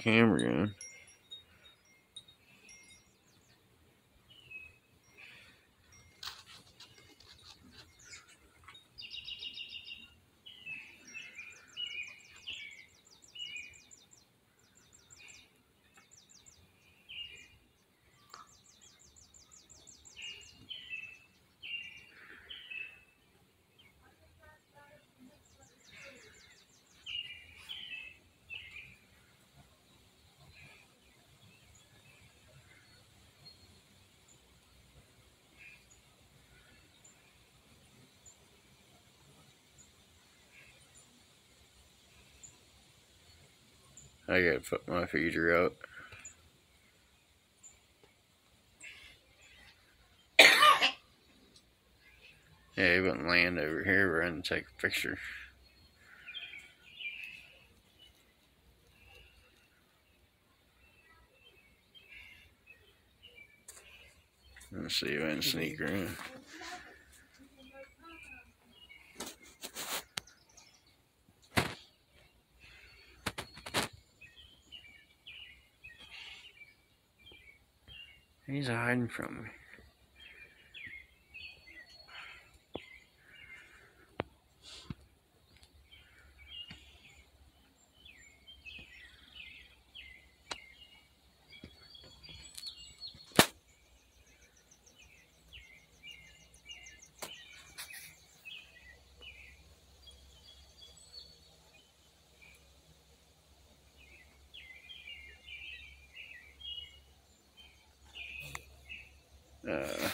camera I gotta put my feeder out. Yeah, he wouldn't land over here we're gonna take a picture. Let's see if I can sneak around. He's hiding from me. Uh,